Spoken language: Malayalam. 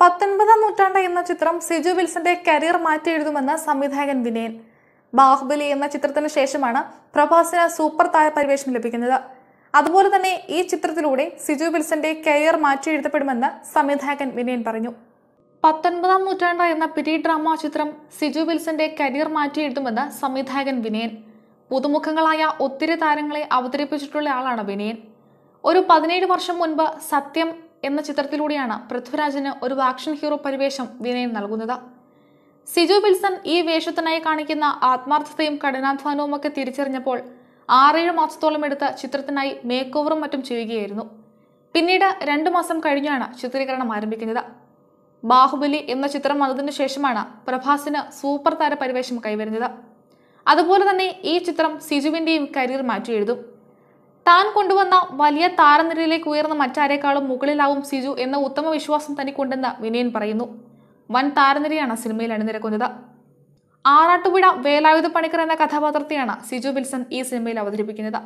പത്തൊൻപതാം നൂറ്റാണ്ട് എന്ന ചിത്രം സിജു വിൽസന്റെ കരിയർ മാറ്റി എഴുതുമെന്ന് സംവിധായകൻ വിനയൻ. ബാഹുബലി എന്ന ചിത്രത്തിന് ശേഷമാണ് പ്രഭാസിന് സൂപ്പർ താര പരിവേഷം ലഭിക്കുന്നത്. അതുപോലെ തന്നെ ഈ ചിത്രത്തിലൂടെ സിജു വിൽസന്റെ കരിയർ മാറ്റി എഴുതപ്പെടുമെന്ന് സംവിധായകൻ വിനയൻ പറഞ്ഞു. പത്തൊൻപതാം നൂറ്റാണ്ട് എന്ന പിരീഡ് ഡ്രാമ ചിത്രം സിജു വിൽസന്റെ കരിയർ മാറ്റി എഴുതുമെന്ന് സംവിധായകൻ വിനയൻ. പുതുമുഖങ്ങളായ ഒത്തിരി താരങ്ങളെ അവതരിപ്പിച്ചിട്ടുള്ള ആളാണ് വിനയൻ. ഒരു പതിനേഴ് വർഷം മുൻപ് സത്യം എന്ന ചിത്രത്തിലൂടെയാണ് പൃഥ്വിരാജിന് ഒരു ആക്ഷൻ ഹീറോ പരിവേഷം വിനയം നൽകുന്നത്. സിജു വിൽസൺ ഈ വേഷത്തിനായി കാണിക്കുന്ന ആത്മാർത്ഥതയും കഠിനാധ്വാനവും ഒക്കെ തിരിച്ചറിഞ്ഞപ്പോൾ ആറേഴ് മാസത്തോളം എടുത്ത ചിത്രത്തിനായി മേക്ക് ഓവറും മറ്റും ചെയ്യുകയായിരുന്നു. പിന്നീട് രണ്ടു മാസം കഴിഞ്ഞാണ് ചിത്രീകരണം ആരംഭിക്കുന്നത്. ബാഹുബലി എന്ന ചിത്രം വന്നതിനു ശേഷമാണ് പ്രഭാസിന് സൂപ്പർ താര പരിവേഷം കൈവരുന്നത്. അതുപോലെ തന്നെ ഈ ചിത്രം സിജുവിന്റെയും കരിയർ മാറ്റി എഴുതും താൻ കൊണ്ടുവന്ന വലിയ താരനിരയിലേക്ക് ഉയർന്ന മറ്റാരേക്കാളും മുകളിലാവും സിജു എന്ന ഉത്തമ വിശ്വാസം തനിക്കുണ്ടെന്ന് വിനയൻ പറയുന്നു. വൻ താരനിരയാണ് സിനിമയിൽ അണിനിരക്കുന്നത്. ആറാട്ടുപുഴ വേലായുധ പണിക്കർ എന്ന കഥാപാത്രത്തെയാണ് സിജു വിൽസൺ ഈ സിനിമയിൽ അവതരിപ്പിക്കുന്നത്.